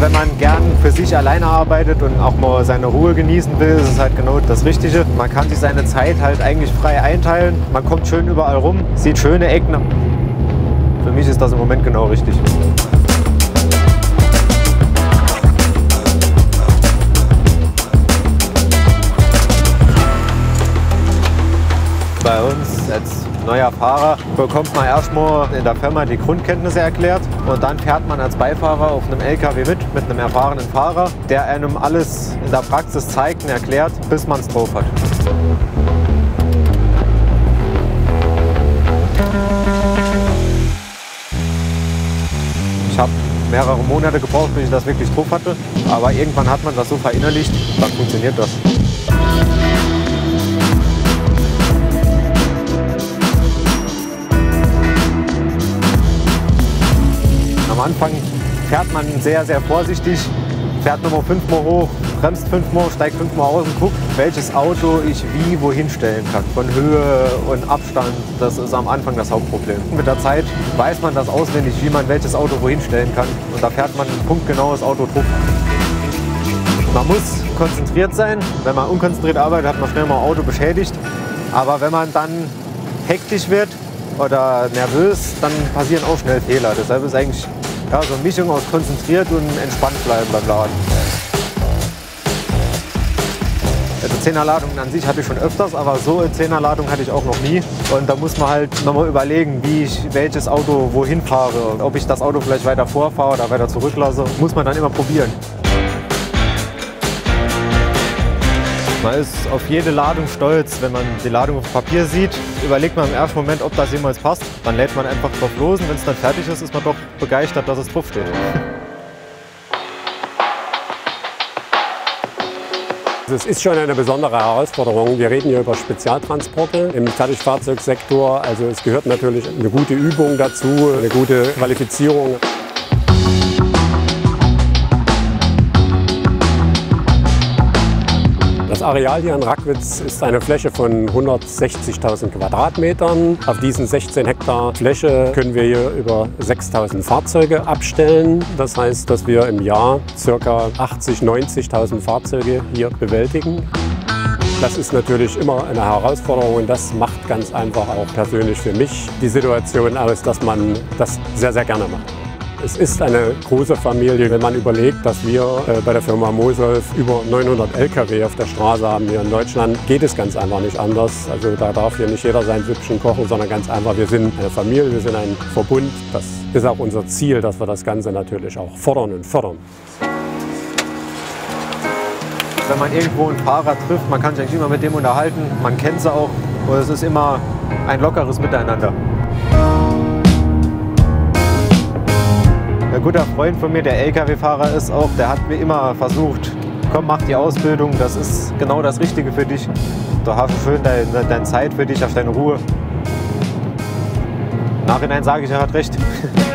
Wenn man gern für sich alleine arbeitet und auch mal seine Ruhe genießen will, ist es halt genau das Richtige. Man kann sich seine Zeit halt eigentlich frei einteilen. Man kommt schön überall rum, sieht schöne Ecken. Für mich ist das im Moment genau richtig. Neuer Fahrer bekommt man erstmal in der Firma die Grundkenntnisse erklärt und dann fährt man als Beifahrer auf einem LKW mit, mit einem erfahrenen Fahrer, der einem alles in der Praxis zeigt und erklärt, bis man es drauf hat. Ich habe mehrere Monate gebraucht, bis ich das wirklich drauf hatte, aber irgendwann hat man das so verinnerlicht, dann funktioniert das. Anfang fährt man sehr, sehr vorsichtig, fährt nochmal fünfmal hoch, bremst fünfmal, steigt fünfmal aus und guckt, welches Auto ich wie wohin stellen kann. Von Höhe und Abstand, das ist am Anfang das Hauptproblem. Mit der Zeit weiß man das auswendig, wie man welches Auto wohin stellen kann. Und da fährt man ein punktgenaues Auto drauf. Man muss konzentriert sein. Wenn man unkonzentriert arbeitet, hat man schnell mal ein Auto beschädigt. Aber wenn man dann hektisch wird oder nervös, dann passieren auch schnell Fehler. Deshalb ist eigentlich ja, so eine Mischung aus konzentriert und entspannt bleiben beim Laden. Also Zehnerladungen an sich hatte ich schon öfters, aber so eine Zehnerladung hatte ich auch noch nie. Und da muss man halt nochmal überlegen, wie ich welches Auto wohin fahre. Ob ich das Auto vielleicht weiter vorfahre oder weiter zurücklasse, muss man dann immer probieren. Man ist auf jede Ladung stolz. Wenn man die Ladung auf Papier sieht, überlegt man im ersten Moment, ob das jemals passt. Dann lädt man einfach drauf los und wenn es dann fertig ist, ist man doch begeistert, dass es draufsteht. Es ist schon eine besondere Herausforderung. Wir reden hier über Spezialtransporte im Fertigfahrzeugsektor. Also es gehört natürlich eine gute Übung dazu, eine gute Qualifizierung. Das Areal hier in Rackwitz ist eine Fläche von 160.000 Quadratmetern. Auf diesen 16 Hektar Fläche können wir hier über 6.000 Fahrzeuge abstellen. Das heißt, dass wir im Jahr ca. 80.000, 90.000 Fahrzeuge hier bewältigen. Das ist natürlich immer eine Herausforderung und das macht ganz einfach auch persönlich für mich die Situation aus, dass man das sehr, sehr gerne macht. Es ist eine große Familie, wenn man überlegt, dass wir äh, bei der Firma Mosolf über 900 Lkw auf der Straße haben hier in Deutschland, geht es ganz einfach nicht anders. Also da darf hier nicht jeder sein Süppchen kochen, sondern ganz einfach, wir sind eine Familie, wir sind ein Verbund. Das ist auch unser Ziel, dass wir das Ganze natürlich auch fordern und fördern. Wenn man irgendwo einen Fahrer trifft, man kann sich eigentlich immer mit dem unterhalten, man kennt sie auch und es ist immer ein lockeres Miteinander. Ein guter Freund von mir, der LKW-Fahrer ist auch, der hat mir immer versucht, komm, mach die Ausbildung, das ist genau das Richtige für dich. Du hast schön deine, deine Zeit für dich, hast deine Ruhe. Nachhinein sage ich, er hat recht.